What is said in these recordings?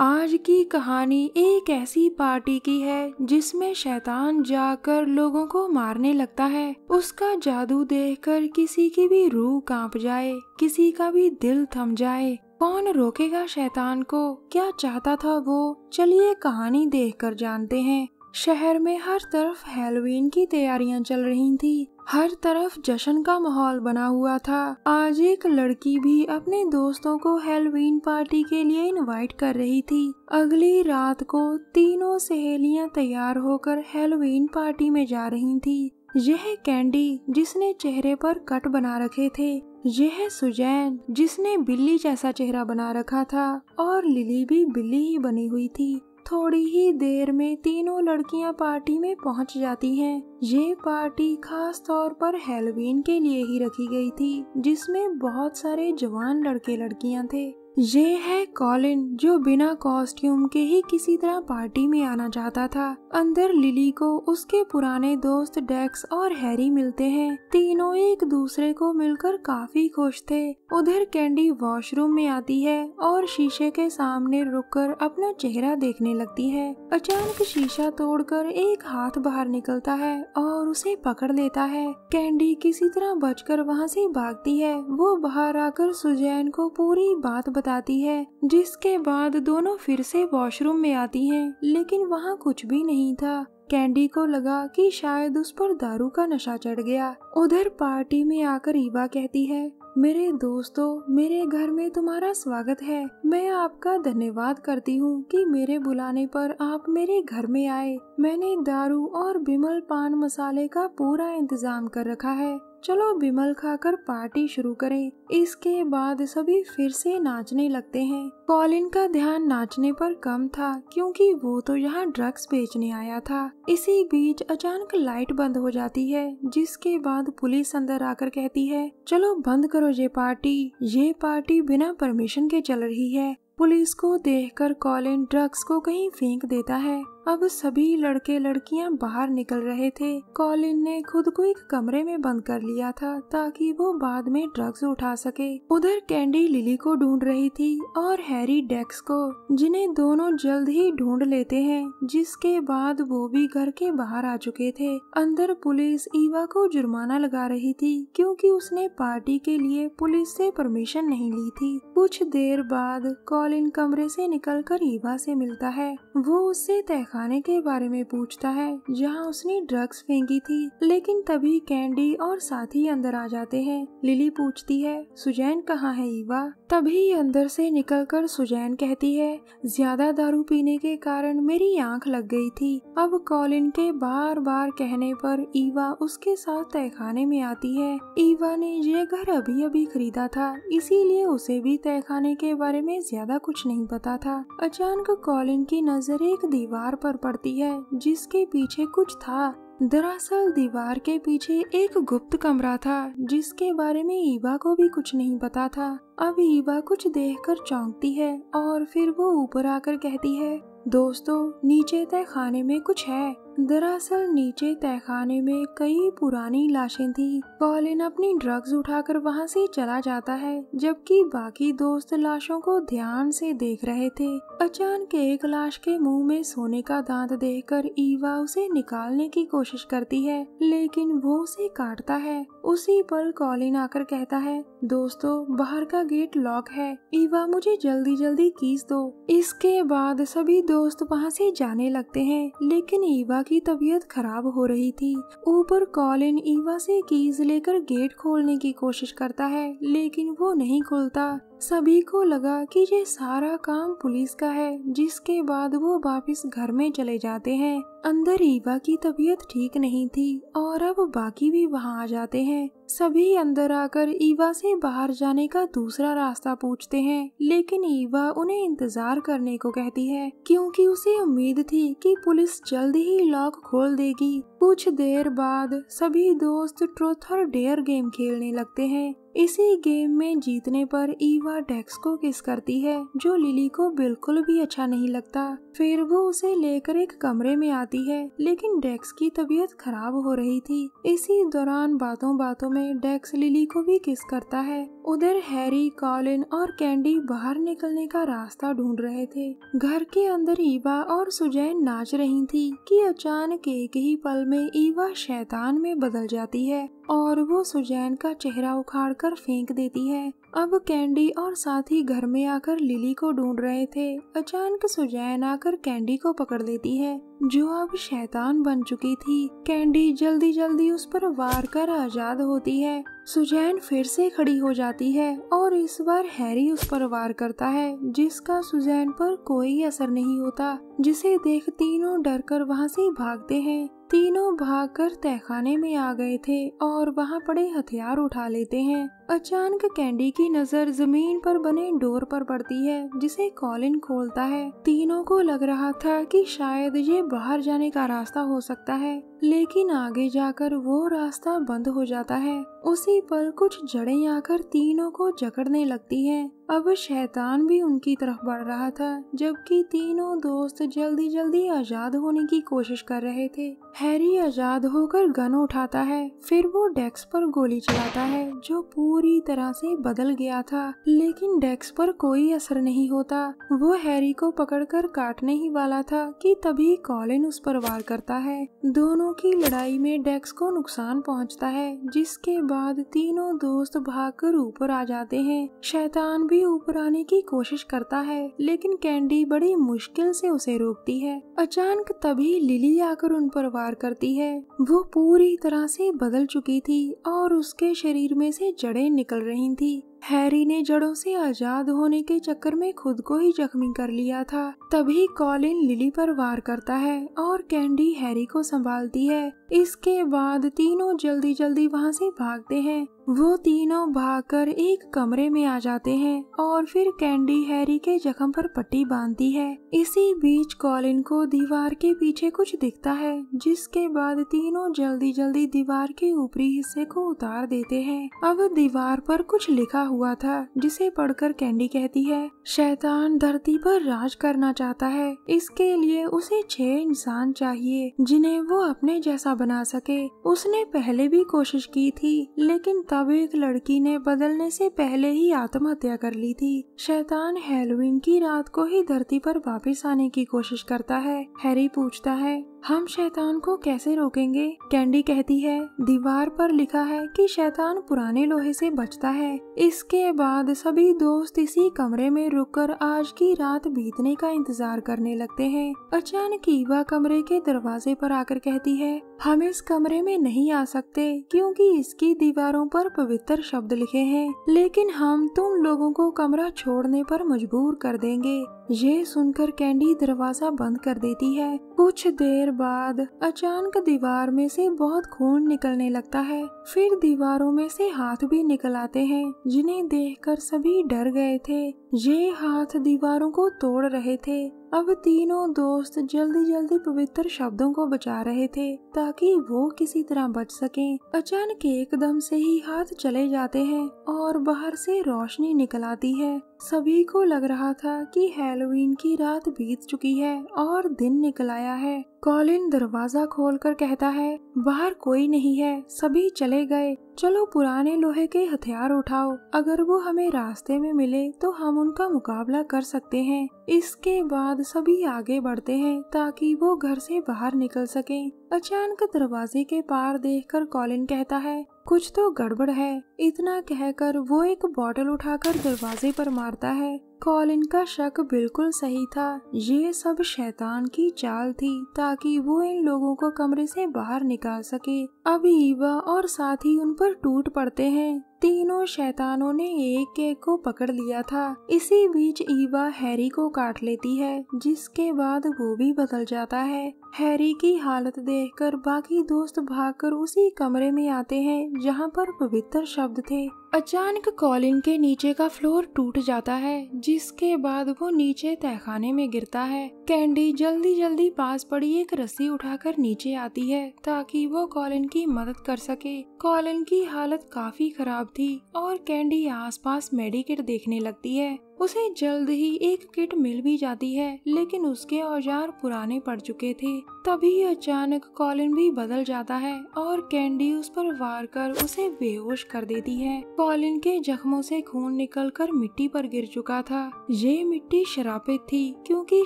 आज की कहानी एक ऐसी पार्टी की है जिसमें शैतान जाकर लोगों को मारने लगता है। उसका जादू देखकर किसी की भी रूह काँप जाए, किसी का भी दिल थम जाए। कौन रोकेगा शैतान को? क्या चाहता था वो? चलिए कहानी देखकर जानते हैं। शहर में हर तरफ़ हेलोवीन की तैयारियाँ चल रही थी। हर तरफ़ जश्न का माहौल बना हुआ था। आज एक लड़की भी अपने दोस्तों को हेलोवीन पार्टी के लिए इनवाइट कर रही थी। अगली रात को तीनों सहेलियाँ तैयार होकर हेलोवीन पार्टी में जा रही थी। यह कैंडी जिसने चेहरे पर कट बना रखे थे। यह सुजैन जिसने बिल्ली जैसा चेहरा बना रखा था। और लिली भी बिल्ली ही बनी हुई थी। थोड़ी ही देर में तीनों लड़कियाँ पार्टी में पहुँच जाती हैं। ये पार्टी खास तौर पर हेलोवीन के लिए ही रखी गई थी, जिसमें बहुत सारे जवान लड़के लड़कियाँ थे ये है कॉलिन, जो बिना कॉस्ट्यूम के ही किसी तरह पार्टी में आना चाहता था। अंदर लिली को उसके पुराने दोस्त डेक्स और हैरी मिलते हैं। तीनों एक दूसरे को मिलकर काफ़ी खुश थे। उधर कैंडी वॉशरूम में आती है और शीशे के सामने रुककर अपना चेहरा देखने लगती है। अचानक शीशा तोड़कर एक हाथ बाहर निकलता है और उसे पकड़ लेता है। कैंडी किसी तरह बचकर वहाँ से भागती है। वो बाहर आकर सुजैन को पूरी बात बताती है, जिसके बाद दोनों फिर से वॉशरूम में आती हैं, लेकिन वहाँ कुछ भी नहीं था। कैंडी को लगा कि शायद उस पर दारू का नशा चढ़ गया। उधर पार्टी में आकर ईवा कहती है, मेरे दोस्तों, मेरे घर में तुम्हारा स्वागत है। मैं आपका धन्यवाद करती हूँ कि मेरे बुलाने पर आप मेरे घर में आए। मैंने दारू और बिमल पान मसाले का पूरा इंतज़ाम कर रखा है। चलो बिमल खाकर पार्टी शुरू करें। इसके बाद सभी फिर से नाचने लगते हैं। कॉलिन का ध्यान नाचने पर कम था, क्योंकि वो तो यहाँ ड्रग्स बेचने आया था। इसी बीच अचानक लाइट बंद हो जाती है, जिसके बाद पुलिस अंदर आकर कहती है, चलो बंद करो ये पार्टी। ये पार्टी बिना परमिशन के चल रही है। पुलिस को देखकर कॉलिन ड्रग्स को कहीं फेंक देता है। अब सभी लड़के लड़कियाँ बाहर निकल रहे थे। कॉलिन ने खुद को एक कमरे में बंद कर लिया था ताकि वो बाद में ड्रग्स उठा सके। उधर कैंडी लिली को ढूंढ रही थी और हैरी डेक्स को, जिन्हें दोनों जल्द ही ढूंढ लेते हैं, जिसके बाद वो भी घर के बाहर आ चुके थे। अंदर पुलिस ईवा को जुर्माना लगा रही थी क्योंकि उसने पार्टी के लिए पुलिस से परमिशन नहीं ली थी। कुछ देर बाद कॉलिन कमरे से निकलकर ईवा से मिलता है। वो उससे तहखा खाने के बारे में पूछता है। जहाँ उसने ड्रग्स फेंकी थी, लेकिन तभी कैंडी और साथी अंदर आ जाते हैं। लिली पूछती है, सुजैन कहाँ है, ईवा? तभी अंदर से निकलकर सुजैन कहती है, ज़्यादा दारू पीने के कारण मेरी आँख लग गई थी। अब कॉलिन के बार बार कहने पर ईवा उसके साथ तहखाने में आती है। ईवा ने ये घर अभी अभी खरीदा था, इसीलिए उसे भी तहखाने के बारे में ज़्यादा कुछ नहीं पता था। अचानक कॉलिन की नज़र एक दीवार पर पड़ती है, जिसके पीछे कुछ था। दरअसल दीवार के पीछे एक गुप्त कमरा था, जिसके बारे में ईवा को भी कुछ नहीं पता था। अब ईवा कुछ देखकर चौंकती है और फिर वो ऊपर आकर कहती है, दोस्तों, नीचे तय खाने में कुछ है। दरअसल नीचे तहखाने में कई पुरानी लाशें थी। कॉलिन अपनी ड्रग्स उठाकर वहाँ से चला जाता है, जबकि बाकी दोस्त लाशों को ध्यान से देख रहे थे। अचानक एक लाश के मुँह में सोने का दांत देखकर ईवा उसे निकालने की कोशिश करती है, लेकिन वो उसे काटता है। उसी पल कॉलिन आकर कहता है, दोस्तों, बाहर का गेट लॉक है। ईवा, मुझे जल्दी जल्दी कीस दो। इसके बाद सभी दोस्त वहाँ से जाने लगते हैं, लेकिन ईवा की तबीयत खराब हो रही थी। ऊपर कॉलिन ईवा से कीज लेकर गेट खोलने की कोशिश करता है, लेकिन वो नहीं खुलता। सभी को लगा कि ये सारा काम पुलिस का है, जिसके बाद वो वापस घर में चले जाते हैं। अंदर ईवा की तबीयत ठीक नहीं थी, और अब बाकी भी वहाँ आ जाते हैं। सभी अंदर आकर ईवा से बाहर जाने का दूसरा रास्ता पूछते हैं। लेकिन ईवा उन्हें इंतज़ार करने को कहती है, क्योंकि उसे उम्मीद थी कि पुलिस जल्द ही लॉक खोल देगी। कुछ देर बाद सभी दोस्त ट्रुथ और डेयर गेम खेलने लगते हैं। इसी गेम में जीतने पर ईवा डेक्स को किस करती है, जो लिली को बिल्कुल भी अच्छा नहीं लगता। फिर वो उसे लेकर एक कमरे में आती है, लेकिन डेक्स की तबीयत खराब हो रही थी। इसी दौरान बातों बातों में डेक्स लिली को भी किस करता है उधर हैरी, कॉलिन और कैंडी बाहर निकलने का रास्ता ढूंढ रहे थे। घर के अंदर ईवा और सुजैन नाच रही थी कि अचानक एक ही पल में ईवा शैतान में बदल जाती है और वो सुजैन का चेहरा उखाड़ कर फेंक देती है। अब कैंडी और साथी घर में आकर लिली को ढूंढ रहे थे। अचानक सुजैन आकर कैंडी को पकड़ लेती है, जो अब शैतान बन चुकी थी। कैंडी जल्दी जल्दी उस पर वार कर आज़ाद होती है। सुजैन फिर से खड़ी हो जाती है और इस बार हैरी उस पर वार करता है, जिसका सुजैन पर कोई असर नहीं होता, जिसे देख तीनों डर कर वहाँ से भागते हैं। तीनों भागकर तहखाने में आ गए थे और वहाँ पड़े हथियार उठा लेते हैं। अचानक कैंडी की नज़र ज़मीन पर बने डोर पर पड़ती है, जिसे कॉलिन खोलता है। तीनों को लग रहा था कि शायद ये बाहर जाने का रास्ता हो सकता है, लेकिन आगे जाकर वो रास्ता बंद हो जाता है। उसी पर कुछ जड़ें आकर तीनों को जकड़ने लगती हैं। अब शैतान भी उनकी तरफ़ बढ़ रहा था, जबकि तीनों दोस्त जल्दी जल्दी आज़ाद होने की कोशिश कर रहे थे। हैरी आज़ाद होकर गन उठाता है, फिर वो डेक्स पर गोली चलाता है, जो पूरी तरह से बदल गया था। लेकिन डेक्स पर कोई असर नहीं होता। वो हैरी को पकड़कर काटने ही वाला था कि तभी कॉलिन उस पर वार करता है। दोनों की लड़ाई में डेक्स को नुकसान पहुँचता है, जिसके बाद तीनों दोस्त भागकर ऊपर आ जाते हैं। शैतान भी ऊपर आने की कोशिश करता है, लेकिन कैंडी बड़ी मुश्किल से उसे रोकती है। अचानक तभी लिली आकर उन पर वार करती है। वो पूरी तरह से बदल चुकी थी और उसके शरीर में से जड़ें निकल रही थी। हैरी ने जड़ों से आज़ाद होने के चक्कर में खुद को ही जख्मी कर लिया था। तभी कॉलिन लिली पर वार करता है और कैंडी हैरी को संभालती है। इसके बाद तीनों जल्दी जल्दी वहाँ से भागते हैं। वो तीनों भागकर एक कमरे में आ जाते हैं और फिर कैंडी हैरी के जख्म पर पट्टी बांधती है। इसी बीच कॉलिन को दीवार के पीछे कुछ दिखता है, जिसके बाद तीनों जल्दी जल्दी दीवार के ऊपरी हिस्से को उतार देते हैं। अब दीवार पर कुछ लिखा हुआ था, जिसे पढ़कर कैंडी कहती है, शैतान धरती पर राज करना चाहता है। इसके लिए उसे छह इंसान चाहिए, जिन्हें वो अपने जैसा बना सके। उसने पहले भी कोशिश की थी, लेकिन तब एक लड़की ने बदलने से पहले ही आत्महत्या कर ली थी। शैतान हेलोविन की रात को ही धरती पर वापस आने की कोशिश करता है। हैरी पूछता है हम शैतान को कैसे रोकेंगे? कैंडी कहती है, दीवार पर लिखा है कि शैतान पुराने लोहे से बचता है। इसके बाद सभी दोस्त इसी कमरे में रुककर आज की रात बीतने का इंतज़ार करने लगते हैं। अचानक ईवा कमरे के दरवाजे पर आकर कहती है हम इस कमरे में नहीं आ सकते, क्योंकि इसकी दीवारों पर पवित्र शब्द लिखे हैं। लेकिन हम तुम लोगों को कमरा छोड़ने पर मजबूर कर देंगे। ये सुनकर कैंडी दरवाज़ा बंद कर देती है। कुछ देर बाद अचानक दीवार में से बहुत खून निकलने लगता है। फिर दीवारों में से हाथ भी निकल आते हैं, जिन्हें देखकर सभी डर गए थे। ये हाथ दीवारों को तोड़ रहे थे। अब तीनों दोस्त जल्दी जल्दी पवित्र शब्दों को बचा रहे थे, ताकि वो किसी तरह बच सकें। अचानक एकदम से ही हाथ चले जाते हैं और बाहर से रोशनी निकल आती है सभी को लग रहा था कि हेलोवीन की रात बीत चुकी है और दिन निकल आया है। कॉलिन दरवाज़ा खोलकर कहता है, बाहर कोई नहीं है, सभी चले गए। चलो पुराने लोहे के हथियार उठाओ। अगर वो हमें रास्ते में मिले तो हम उनका मुकाबला कर सकते हैं। इसके बाद सभी आगे बढ़ते हैं ताकि वो घर से बाहर निकल सकें। अचानक दरवाजे के पार देखकर कॉलिन कहता है कुछ तो गड़बड़ है। इतना कहकर वो एक बॉटल उठाकर दरवाजे पर मारता है। कॉलिन का शक बिल्कुल सही था। ये सब शैतान की चाल थी ताकि वो इन लोगों को कमरे से बाहर निकाल सके। अब ईवा और साथी उन पर टूट पड़ते हैं। तीनों शैतानों ने एक एक को पकड़ लिया था। इसी बीच ईवा हैरी को काट लेती है, जिसके बाद वो भी बदल जाता है। हैरी की हालत देखकर बाकी दोस्त भागकर उसी कमरे में आते हैं, जहाँ पर पवित्र शब्द थे। अचानक कॉलिन के नीचे का फ्लोर टूट जाता है जिसके बाद वो नीचे तहखाने में गिरता है। कैंडी जल्दी जल्दी पास पड़ी एक रस्सी उठाकर नीचे आती है, ताकि वो कॉलिन की मदद कर सके। कॉलिन की हालत काफ़ी खराब थी और कैंडी आसपास मेडिकेट देखने लगती है। उसे जल्द ही एक किट मिल भी जाती है, लेकिन उसके औज़ार पुराने पड़ चुके थे। तभी अचानक कॉलिन भी बदल जाता है और कैंडी उस पर वार कर उसे बेहोश कर देती है। कॉलिन के जख्मों से खून निकलकर मिट्टी पर गिर चुका था। ये मिट्टी शरापित थी, क्योंकि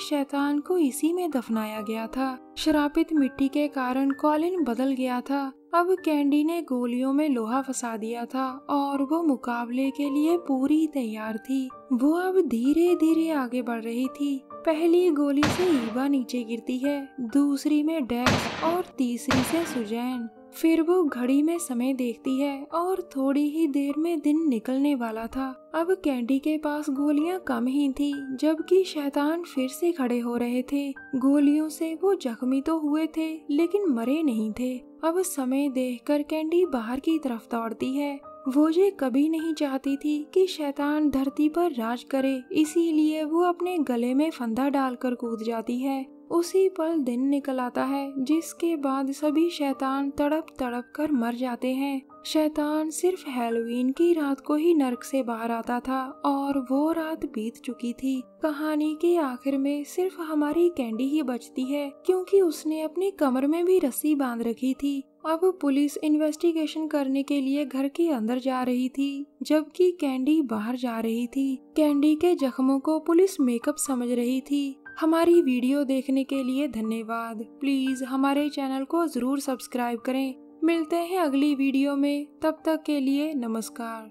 शैतान को इसी में दफनाया गया था। शरापित मिट्टी के कारण कॉलिन बदल गया था। अब कैंडी ने गोलियों में लोहा फंसा दिया था और वो मुकाबले के लिए पूरी तैयार थी। वो अब धीरे धीरे आगे बढ़ रही थी। पहली गोली से ईवा नीचे गिरती है, दूसरी में डेक्स और तीसरी से सुजैन। फिर वो घड़ी में समय देखती है और थोड़ी ही देर में दिन निकलने वाला था। अब कैंडी के पास गोलियाँ कम ही थी, जबकि शैतान फिर से खड़े हो रहे थे। गोलियों से वो जख्मी तो हुए थे, लेकिन मरे नहीं थे। अब समय देखकर कैंडी बाहर की तरफ़ दौड़ती है। वो ये कभी नहीं चाहती थी कि शैतान धरती पर राज करे, इसीलिए वो अपने गले में फंदा डालकर कूद जाती है। उसी पल दिन निकल आता है, जिसके बाद सभी शैतान तड़प तड़प कर मर जाते हैं। शैतान सिर्फ़ हेलोवीन की रात को ही नरक से बाहर आता था, और वो रात बीत चुकी थी। कहानी के आखिर में सिर्फ़ हमारी कैंडी ही बचती है, क्योंकि उसने अपनी कमर में भी रस्सी बाँध रखी थी। अब पुलिस इन्वेस्टिगेशन करने के लिए घर के अंदर जा रही थी, जबकि कैंडी बाहर जा रही थी। कैंडी के जख्मों को पुलिस मेकअप समझ रही थी। हमारी वीडियो देखने के लिए धन्यवाद। प्लीज़ हमारे चैनल को ज़रूर सब्सक्राइब करें। मिलते हैं अगली वीडियो में। तब तक के लिए नमस्कार।